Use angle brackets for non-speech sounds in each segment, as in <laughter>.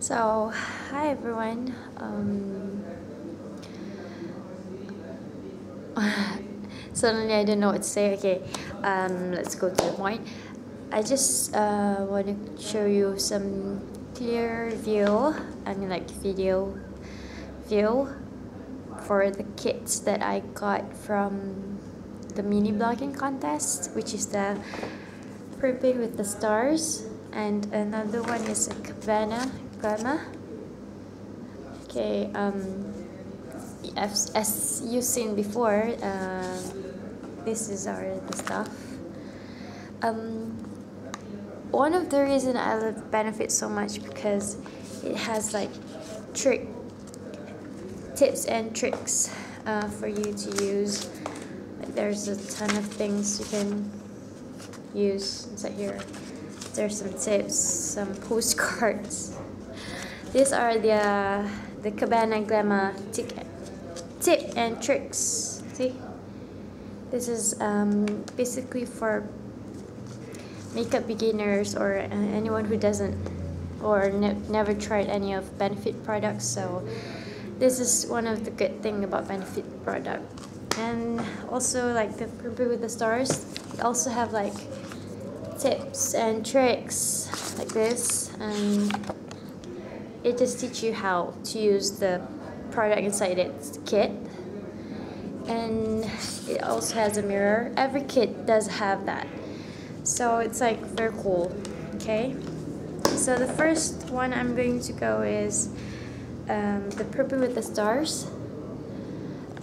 So, hi everyone. Um, <laughs> suddenly I didn't know what to say. Okay, um, let's go to the point. I just uh, want to show you some clear view, I mean like video view for the kits that I got from the mini blogging contest, which is the Primping with the stars, and another one is a Cabana Okay, um, as, as you've seen before, uh, this is our the stuff. Um, one of the reason I love Benefit so much because it has like trick tips and tricks uh, for you to use. Like there's a ton of things you can use inside here. There's some tips, some <laughs> postcards. These are the the Cabana Glama ticket tip and tricks. See, this is um, basically for makeup beginners or uh, anyone who doesn't or ne never tried any of Benefit products. So this is one of the good thing about Benefit product. And also like the Primping with the Stars, they also have like tips and tricks like this and it just teach you how to use the product inside its kit. And it also has a mirror. Every kit does have that. So it's like very cool okay? So the first one I'm going to go is um, the primping with the stars.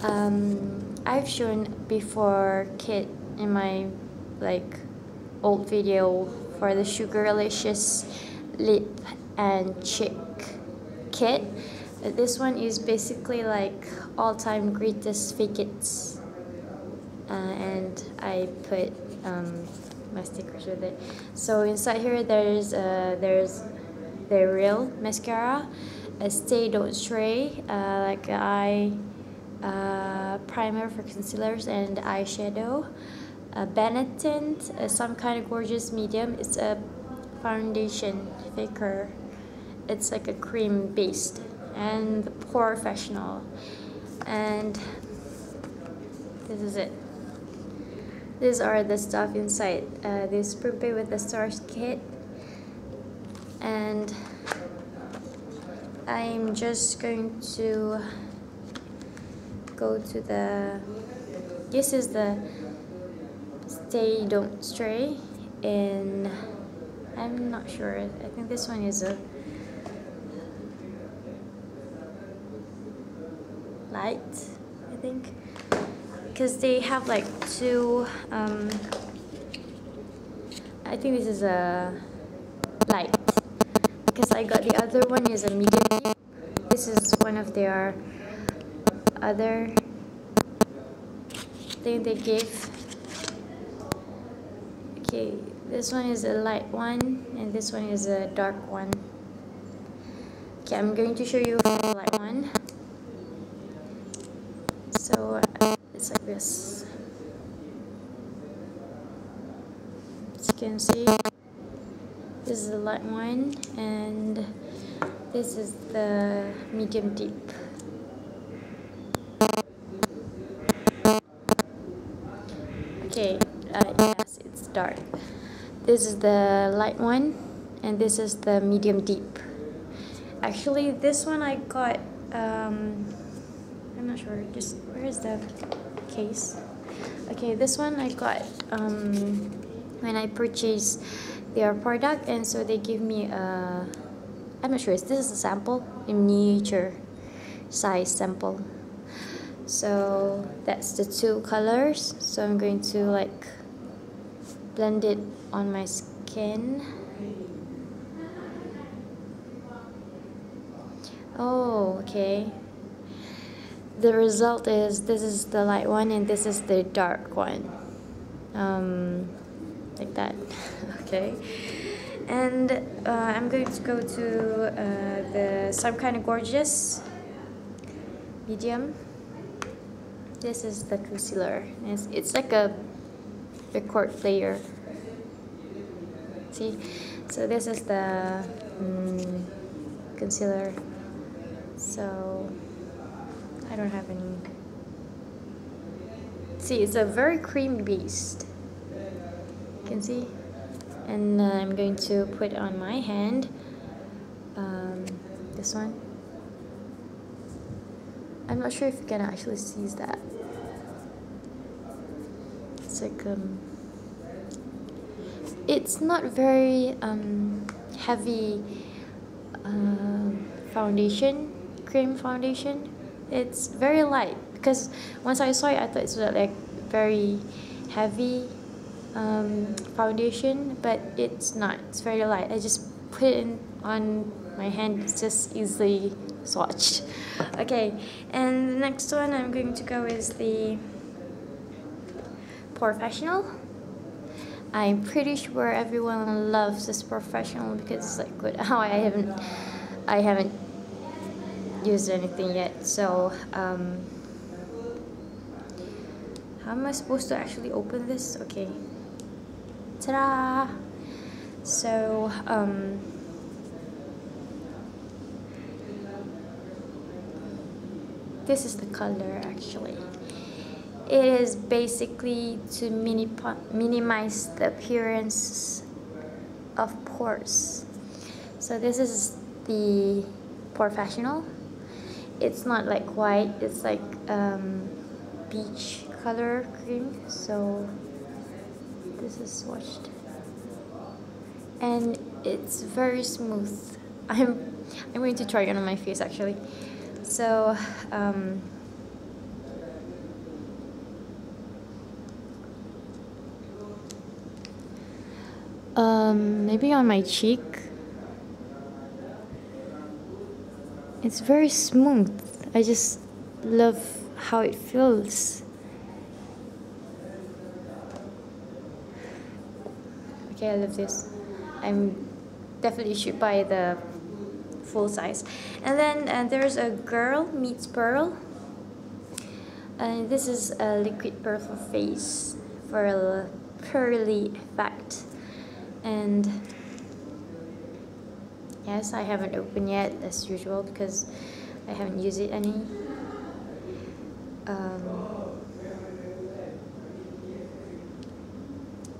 Um, I've shown before kit in my like old video for the Sugarlicious lip and Chick kit. This one is basically like all-time greatest fake its. Uh, and I put um, my stickers with it. So inside here there's uh, there's They're Real mascara, a Stay Don't Stray, uh, like eye uh, primer for concealers and eyeshadow, a Benetint, uh, some kind of gorgeous medium. It's a foundation faker it's like a cream based and the POREfessional. And this is it. These are the stuff inside. Uh, this primping with the stars kit. And I'm just going to go to the this is the stay don't stray in I'm not sure. I think this one is a light I think. Because they have like two um, I think this is a light. Because I got the other one is a medium. This is one of their other thing they give. Okay this one is a light one and this one is a dark one. Okay I'm going to show you the light one so it's like this. As you can see this is the light one and this is the medium deep. Okay uh, yes it's dark. This is the light one and this is the medium deep. Actually this one I got um, I'm not sure. Just where is the case? Okay, this one I got um, when I purchased their product, and so they give me a. I'm not sure. Is this is a sample? A miniature size sample. So that's the two colors. So I'm going to like blend it on my skin. Oh, okay the result is this is the light one and this is the dark one. Um, like that. <laughs> Okay. And uh, I'm going to go to uh, the some kind of gorgeous medium. This is the concealer. It's, it's like a record player see? So this is the um, concealer. So I don't have any. See it's a very cream based you can see? And uh, I'm going to put on my hand um, this one. I'm not sure if you can actually see that. It's like um, it's not very um, heavy uh, foundation cream foundation it's very light because once I saw it I thought it was like very heavy um, foundation but it's not. It's very light. I just put it in on my hand it's just easily swatched. <laughs> Okay and the next one I'm going to go is the POREfessional. I'm pretty sure everyone loves this POREfessional because it's like good. <laughs> How I haven't I haven't used anything yet. So um, how am I supposed to actually open this? Okay. Ta-da! So um, this is the color actually. It is basically to mini minimize the appearance of pores. So this is the POREfessional it's not like white it's like um, beach color cream so this is swatched. And it's very smooth. <laughs> I'm I'm going to try it on my face actually. So um, um, maybe on my cheek it's very smooth. I just love how it feels. Okay I love this. I'm definitely should buy the full size. And then uh, there's a girl meets pearl. And this is a liquid pearl for face for a pearly effect. And yes I haven't opened yet as usual because I haven't used it any. Um,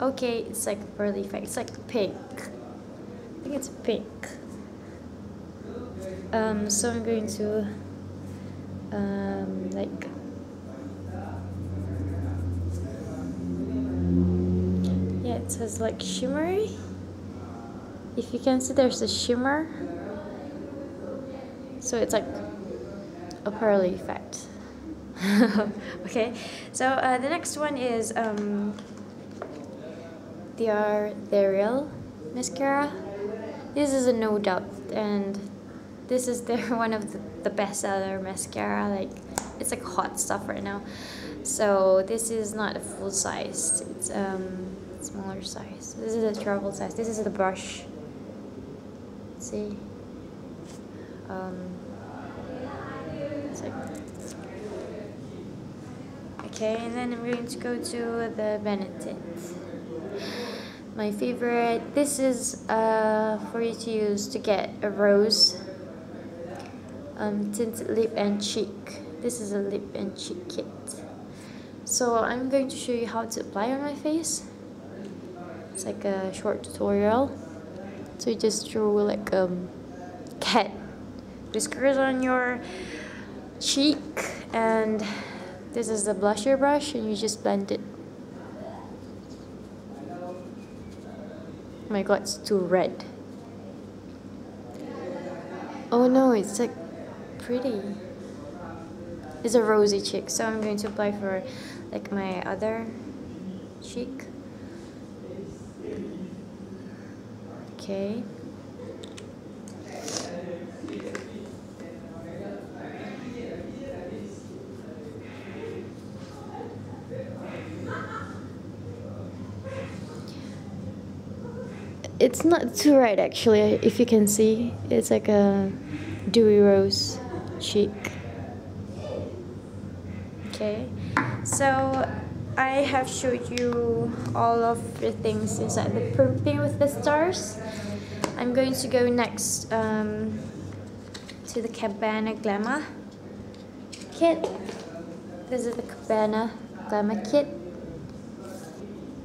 okay it's like a pearly effect it's like pink. I think it's pink. Um, so I'm going to um, like yeah it says like shimmery if you can see there's a shimmer. So it's like a pearly effect. <laughs> Okay so uh, the next one is um, They're Real mascara. This is a no doubt and this is their <laughs> one of the, the bestseller mascara. Like it's like hot stuff right now. So this is not a full size. It's um smaller size. This is a travel size. This is the brush see. Um okay and then I'm going to go to the Benetint my favorite this is uh, for you to use to get a rose. Um, tinted lip and cheek. This is a lip and cheek kit. So I'm going to show you how to apply on my face. It's like a short tutorial so you just draw like um cat whiskers on your cheek and this is the blusher brush and you just blend it oh my god it's too red oh no it's like pretty. It's a rosy cheek, so I'm going to apply for like my other cheek. Okay. It's not too red actually, if you can see. It's like a dewy rose cheek okay so I have showed you all of the things inside the primping with the stars I'm going to go next um, to the Cabana Glama kit. This is the Cabana Glama kit.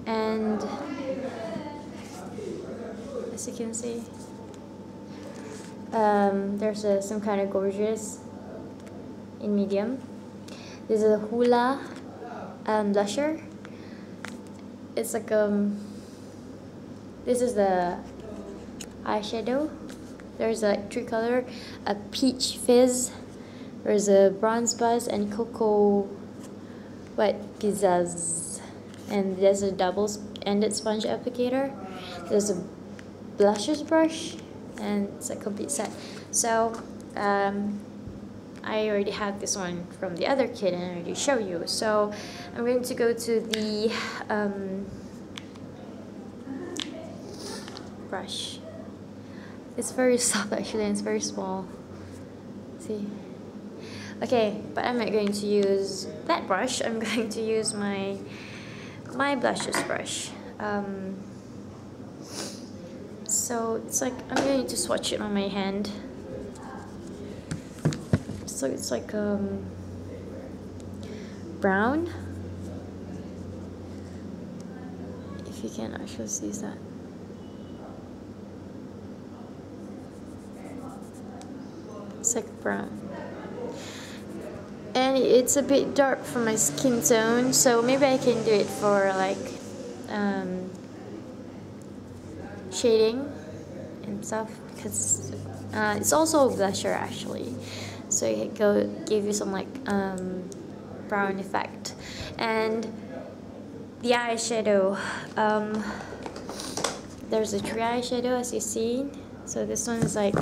And as you can see, um, there's a, some kind of gorgeous in medium. This is a Hoola um, blusher. It's like um. This is the eyeshadow. There's a three color, a peach fizz. There's a bronze buzz and cocoa, what pizzazz. And there's a double-ended sponge applicator. There's a blushes brush, and it's a complete set. So um, I already have this one from the other kit and I already show you. So I'm going to go to the um, brush. It's very <laughs> soft actually and it's very small. See? Okay, but I'm not going to use that brush. I'm <laughs> going to use my my blushes brush. Um, so it's like I'm going to swatch it on my hand so it's like um, brown. If you can actually see that. It's like brown. And it's a bit dark for my skin tone so maybe I can do it for like um, shading and stuff because uh, it's also a blusher actually so it go give you some like um, brown effect. And the eyeshadow um, there's a three eyeshadow as you see. So this one is like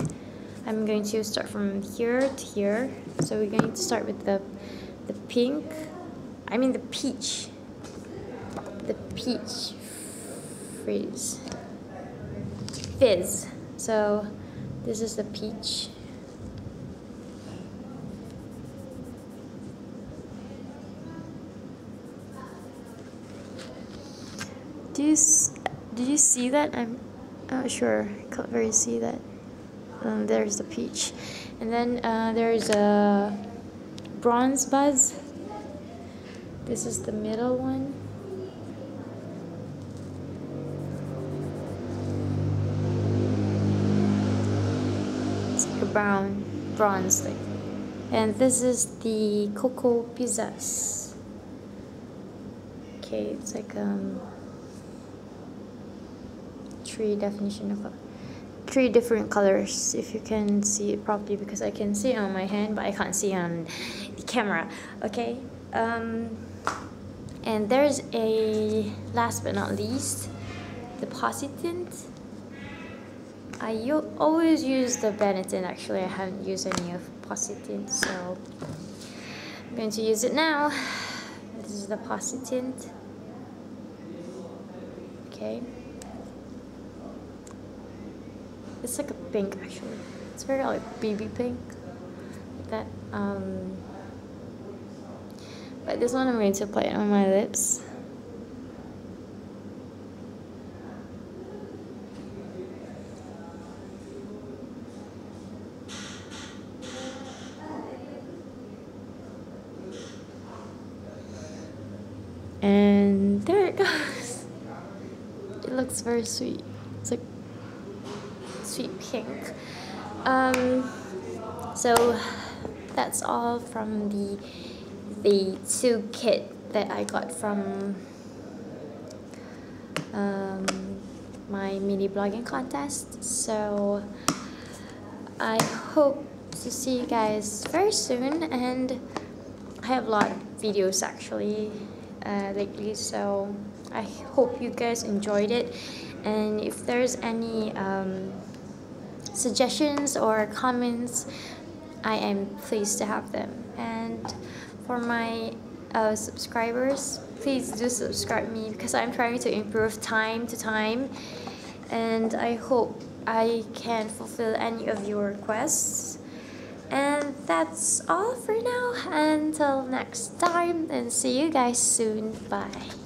I'm going to start from here to here. So we're going to start with the the pink I mean the peach. The peach freeze fizz. So this is the peach you did you see that? I'm not sure. Can't very see that. Um, there's the peach, and then uh, there's a bronze buzz. This is the middle one. It's like a brown bronze thing. And this is the Cocoa Pizzazz. Okay, it's like um three definition of three different colors if you can see it properly because I can see it on my hand but I can't see on the camera okay? Um, and there's a last but not least the Positint I always use the Benetint actually I haven't used any of Positint so I'm going to use it now. This is the Positint okay it's like a pink actually. It's very like baby pink. Like that. Um, but this one I'm going to apply it on my lips. And there it goes. <laughs> It looks very sweet. Sweet pink. Um, so that's all from the the two kit that I got from um, my mini blogging contest. So I hope to see you guys very soon and I have a lot of videos actually uh, lately so I hope you guys enjoyed it and if there's any um, suggestions or comments, I am pleased to have them. And for my uh, subscribers, please do subscribe me because I'm trying to improve time to time. And I hope I can fulfill any of your requests. And that's all for now. Until next time, and see you guys soon. Bye.